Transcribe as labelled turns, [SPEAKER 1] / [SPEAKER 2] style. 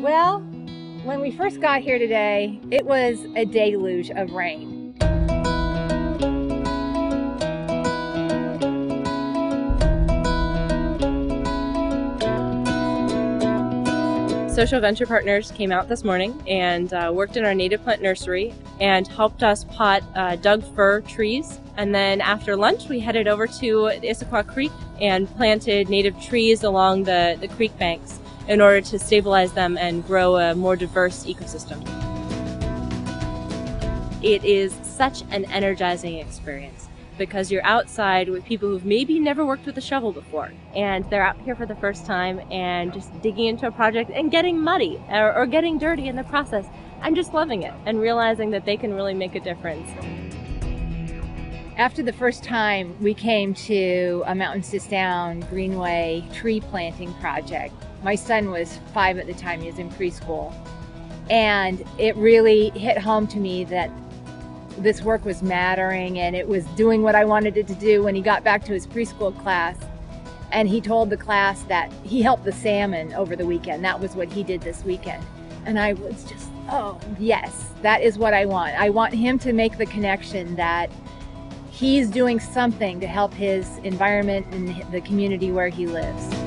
[SPEAKER 1] Well, when we first got here today, it was a deluge of rain.
[SPEAKER 2] Social Venture Partners came out this morning and uh, worked in our native plant nursery and helped us pot uh, Doug fir trees. And then after lunch, we headed over to Issaquah Creek and planted native trees along the, the creek banks in order to stabilize them and grow a more diverse ecosystem. It is such an energizing experience because you're outside with people who've maybe never worked with a shovel before and they're out here for the first time and just digging into a project and getting muddy or, or getting dirty in the process and just loving it and realizing that they can really make a difference.
[SPEAKER 1] After the first time we came to a Mountain Down Greenway tree planting project, my son was five at the time, he was in preschool. And it really hit home to me that this work was mattering and it was doing what I wanted it to do when he got back to his preschool class. And he told the class that he helped the salmon over the weekend. That was what he did this weekend. And I was just, oh, yes, that is what I want. I want him to make the connection that he's doing something to help his environment and the community where he lives.